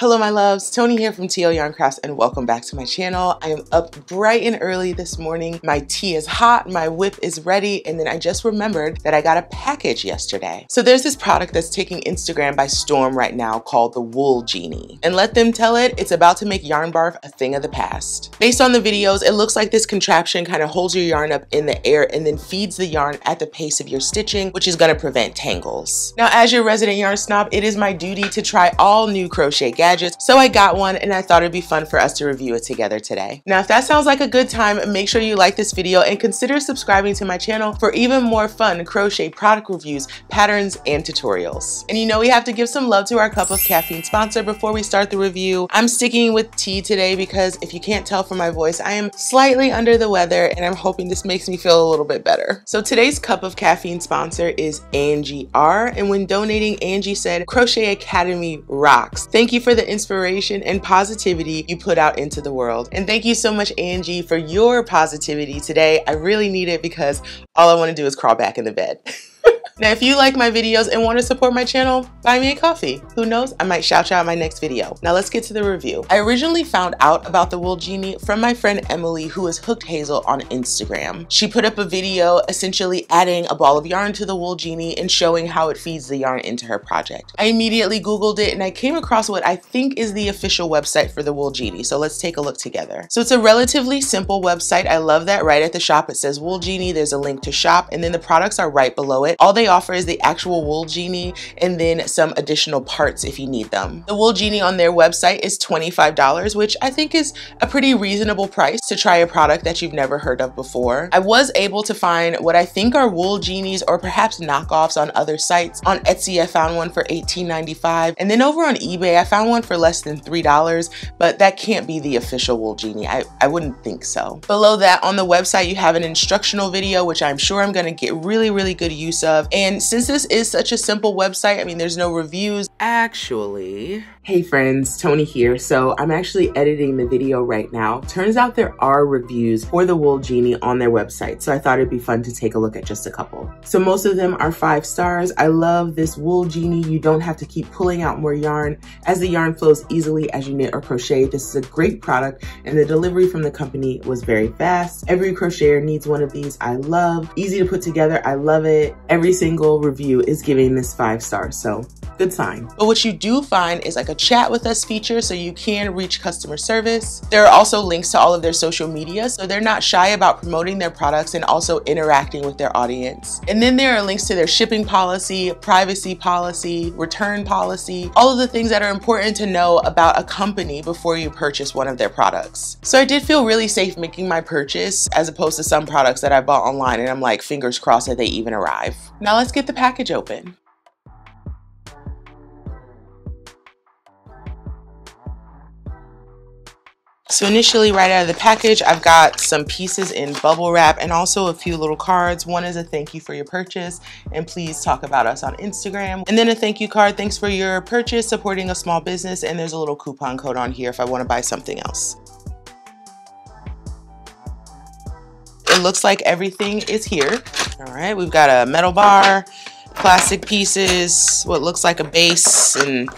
Hello my loves, Toni here from TL Yarn Crafts and welcome back to my channel. I am up bright and early this morning. My tea is hot, my whip is ready, and then I just remembered that I got a package yesterday. So there's this product that's taking Instagram by storm right now called the Wool Jeanie. And let them tell it, it's about to make yarn barf a thing of the past. Based on the videos, it looks like this contraption kind of holds your yarn up in the air and then feeds the yarn at the pace of your stitching, which is gonna prevent tangles. Now as your resident yarn snob, it is my duty to try all new crochet gadgets gadgets. So I got one and I thought it'd be fun for us to review it together today. Now, if that sounds like a good time, make sure you like this video and consider subscribing to my channel for even more fun crochet product reviews, patterns, and tutorials. And you know we have to give some love to our Cup of Caffeine sponsor before we start the review. I'm sticking with tea today because if you can't tell from my voice, I am slightly under the weather and I'm hoping this makes me feel a little bit better. So today's Cup of Caffeine sponsor is Angie R. And when donating, Angie said, Crochet Academy rocks. Thank you for the the inspiration and positivity you put out into the world. And thank you so much, Angie, for your positivity today. I really need it because all I want to do is crawl back in the bed. Now, if you like my videos and want to support my channel, buy me a coffee. Who knows, I might shout you out in my next video. Now let's get to the review. I originally found out about the Wool Jeanie from my friend Emily, who is Hooked Hazel on Instagram. She put up a video essentially adding a ball of yarn to the Wool Jeanie and showing how it feeds the yarn into her project. I immediately Googled it and I came across what I think is the official website for the Wool Jeanie. So let's take a look together. So it's a relatively simple website. I love that right at the shop it says Wool Jeanie. There's a link to shop and then the products are right below it. All they offer is the actual Wool Jeanie and then some additional parts if you need them. The Wool Jeanie on their website is $25, which I think is a pretty reasonable price to try a product that you've never heard of before. I was able to find what I think are Wool Jeanies or perhaps knockoffs on other sites. On Etsy, I found one for $18.95. And then over on eBay, I found one for less than $3, but that can't be the official Wool Jeanie. I, I wouldn't think so. Below that, on the website, you have an instructional video, which I'm sure I'm gonna get really, really good use of. And since this is such a simple website, I mean, there's no reviews. Actually, hey friends, Toni here. So I'm actually editing the video right now. Turns out there are reviews for the Wool Jeanie on their website. So I thought it'd be fun to take a look at just a couple. So most of them are five stars. I love this Wool Jeanie. You don't have to keep pulling out more yarn as the yarn flows easily as you knit or crochet. This is a great product and the delivery from the company was very fast. Every crocheter needs one of these. I love, easy to put together. I love it. Every single review is giving this five stars, so good sign. But what you do find is like a chat with us feature so you can reach customer service. There are also links to all of their social media, so they're not shy about promoting their products and also interacting with their audience. And then there are links to their shipping policy, privacy policy, return policy, all of the things that are important to know about a company before you purchase one of their products. So I did feel really safe making my purchase as opposed to some products that I bought online and I'm like fingers crossed that they even arrive. Now let's get the package open. So initially right out of the package, I've got some pieces in bubble wrap and also a few little cards. One is a thank you for your purchase and please talk about us on Instagram. And then a thank you card, thanks for your purchase, supporting a small business. And there's a little coupon code on here if I wanna buy something else. It looks like everything is here. All right, we've got a metal bar, plastic pieces, what looks like a base, and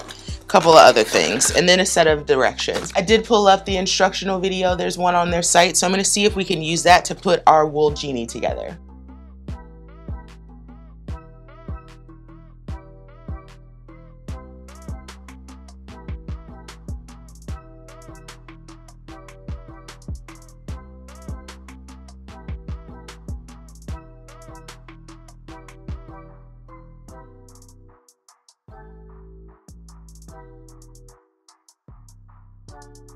couple of other things, and then a set of directions. I did pull up the instructional video. There's one on their site, so I'm gonna see if we can use that to put our wool jeanie together. Thank you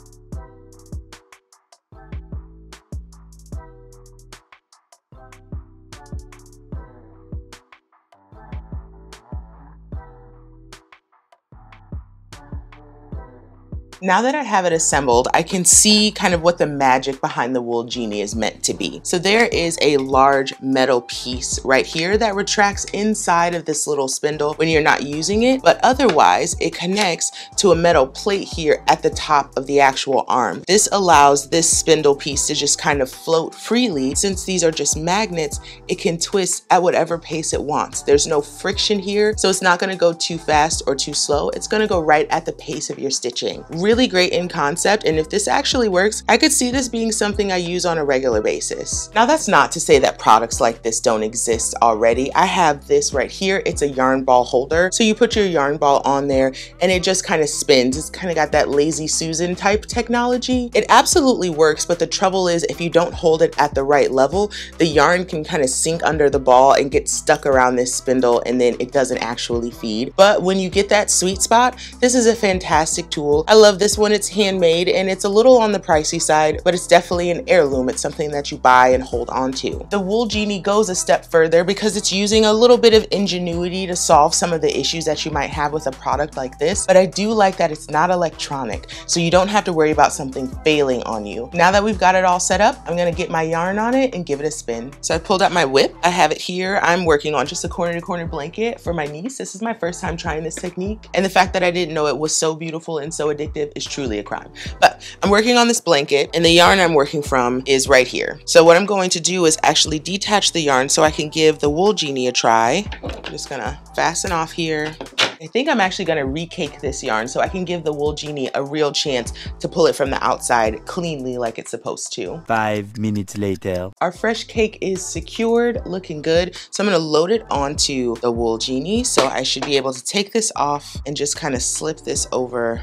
Now that I have it assembled, I can see kind of what the magic behind the Wool Jeanie is meant to be. So there is a large metal piece right here that retracts inside of this little spindle when you're not using it, but otherwise it connects to a metal plate here at the top of the actual arm. This allows this spindle piece to just kind of float freely. Since these are just magnets, it can twist at whatever pace it wants. There's no friction here, so it's not gonna go too fast or too slow. It's gonna go right at the pace of your stitching really great in concept and if this actually works, I could see this being something I use on a regular basis. Now that's not to say that products like this don't exist already. I have this right here. It's a yarn ball holder. So you put your yarn ball on there and it just kind of spins. It's kind of got that lazy Susan type technology. It absolutely works, but the trouble is if you don't hold it at the right level, the yarn can kind of sink under the ball and get stuck around this spindle and then it doesn't actually feed. But when you get that sweet spot, this is a fantastic tool. I love this one. It's handmade and it's a little on the pricey side, but it's definitely an heirloom. It's something that you buy and hold on to. The Wool Jeanie goes a step further because it's using a little bit of ingenuity to solve some of the issues that you might have with a product like this, but I do like that it's not electronic, so you don't have to worry about something failing on you. Now that we've got it all set up, I'm gonna get my yarn on it and give it a spin. So I pulled out my whip. I have it here. I'm working on just a corner to corner blanket for my niece. This is my first time trying this technique. And the fact that I didn't know it was so beautiful and so addictive is truly a crime. But I'm working on this blanket and the yarn I'm working from is right here. So what I'm going to do is actually detach the yarn so I can give the Wool Jeanie a try. I'm just gonna fasten off here. I think I'm actually gonna recake this yarn so I can give the Wool Jeanie a real chance to pull it from the outside cleanly like it's supposed to. Five minutes later. Our fresh cake is secured, looking good. So I'm gonna load it onto the Wool Jeanie. So I should be able to take this off and just kind of slip this over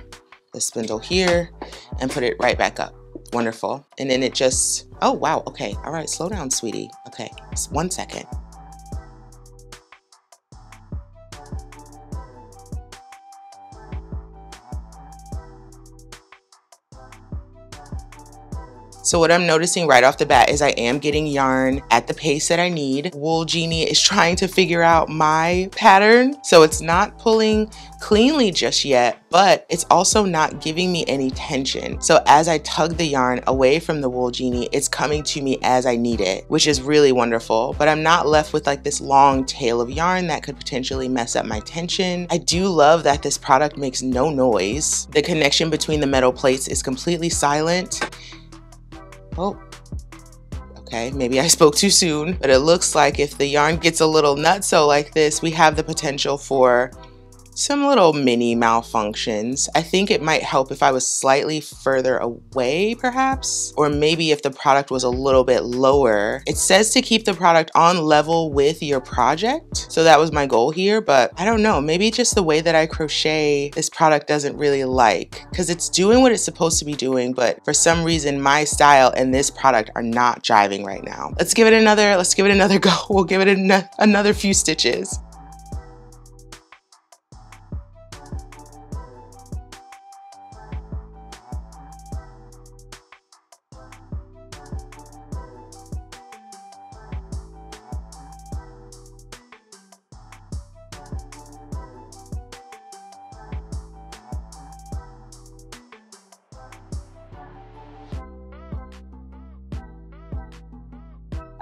the spindle here and put it right back up. Wonderful. And then it just, oh wow, okay. All right, slow down, sweetie. Okay, one second. So what I'm noticing right off the bat is I am getting yarn at the pace that I need. Wool Jeanie is trying to figure out my pattern. So it's not pulling cleanly just yet, but it's also not giving me any tension. So as I tug the yarn away from the Wool Jeanie, it's coming to me as I need it, which is really wonderful. But I'm not left with like this long tail of yarn that could potentially mess up my tension. I do love that this product makes no noise. The connection between the metal plates is completely silent Oh, okay, maybe I spoke too soon, but it looks like if the yarn gets a little nutso like this, we have the potential for some little mini malfunctions. I think it might help if I was slightly further away perhaps, or maybe if the product was a little bit lower. It says to keep the product on level with your project. So that was my goal here, but I don't know, maybe just the way that I crochet this product doesn't really like because it's doing what it's supposed to be doing, but for some reason my style and this product are not jiving right now. Let's give it another, let's give it another go. We'll give it an another few stitches.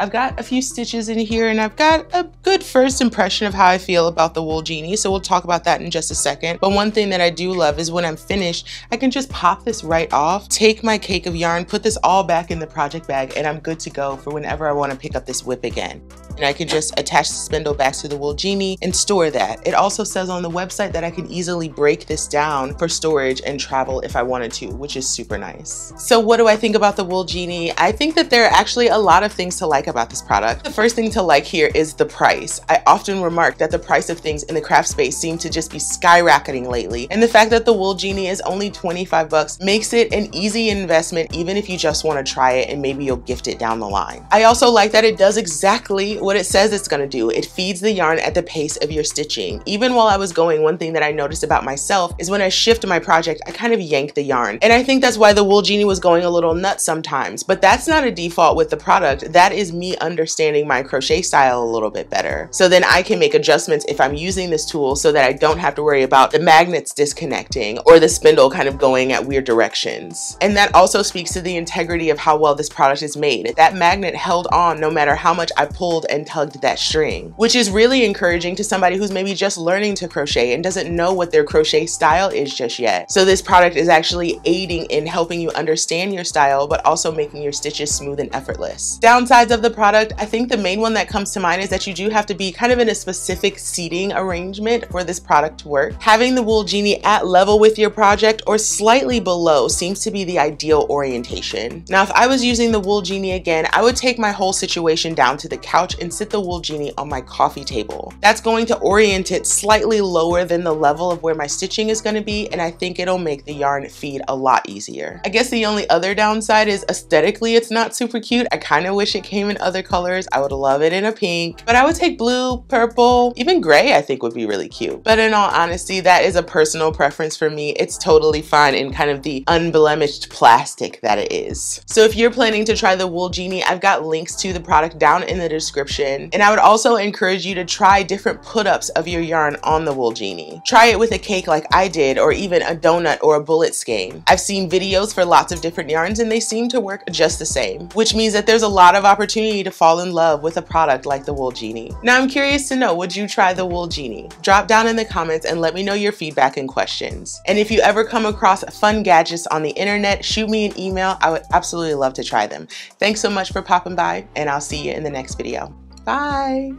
I've got a few stitches in here and I've got a first impression of how I feel about the Wool Jeanie. So we'll talk about that in just a second. But one thing that I do love is when I'm finished, I can just pop this right off, take my cake of yarn, put this all back in the project bag and I'm good to go for whenever I wanna pick up this whip again. And I can just attach the spindle back to the Wool Jeanie and store that. It also says on the website that I can easily break this down for storage and travel if I wanted to, which is super nice. So what do I think about the Wool Jeanie? I think that there are actually a lot of things to like about this product. The first thing to like here is the price. I often remark that the price of things in the craft space seem to just be skyrocketing lately. And the fact that the Wool Jeanie is only 25 bucks makes it an easy investment even if you just want to try it and maybe you'll gift it down the line. I also like that it does exactly what it says it's going to do. It feeds the yarn at the pace of your stitching. Even while I was going, one thing that I noticed about myself is when I shift my project, I kind of yank the yarn. And I think that's why the Wool Jeanie was going a little nuts sometimes, but that's not a default with the product. That is me understanding my crochet style a little bit better. So then I can make adjustments if I'm using this tool so that I don't have to worry about the magnets disconnecting or the spindle kind of going at weird directions. And that also speaks to the integrity of how well this product is made. That magnet held on no matter how much I pulled and tugged that string, which is really encouraging to somebody who's maybe just learning to crochet and doesn't know what their crochet style is just yet. So this product is actually aiding in helping you understand your style, but also making your stitches smooth and effortless. Downsides of the product, I think the main one that comes to mind is that you do have to be kind of in a specific seating arrangement for this product to work. Having the Wool Jeanie at level with your project or slightly below seems to be the ideal orientation. Now, if I was using the Wool Jeanie again, I would take my whole situation down to the couch and sit the Wool Jeanie on my coffee table. That's going to orient it slightly lower than the level of where my stitching is going to be, and I think it'll make the yarn feed a lot easier. I guess the only other downside is aesthetically it's not super cute. I kind of wish it came in other colors. I would love it in a pink, but I would take blue, purple, even gray I think would be really cute. But in all honesty, that is a personal preference for me. It's totally fine in kind of the unblemished plastic that it is. So if you're planning to try the Wool Jeanie, I've got links to the product down in the description. And I would also encourage you to try different put-ups of your yarn on the Wool Jeanie. Try it with a cake like I did, or even a donut or a bullet skein. I've seen videos for lots of different yarns and they seem to work just the same, which means that there's a lot of opportunity to fall in love with a product like the Wool Jeanie. Now I'm curious to know, would you try the Wool Jeanie? Drop down in the comments and let me know your feedback and questions. And if you ever come across fun gadgets on the internet, shoot me an email. I would absolutely love to try them. Thanks so much for popping by and I'll see you in the next video. Bye.